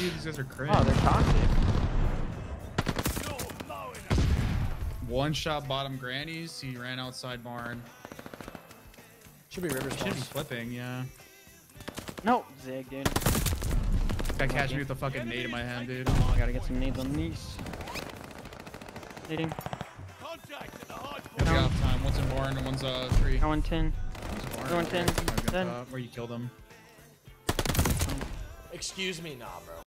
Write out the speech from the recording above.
Dude, these guys are crazy. Oh, they're toxic. One shot bottom grannies. He ran outside barn. Should be river should be flipping, yeah. No, Zig, dude. Guy catch me with a fucking nade in my hand, dude. I gotta get some nades on these. Nading. We got off time. One's in barn and one's uh three. Going 10. One's barn. 10. Where you killed him. Excuse me, nah, bro.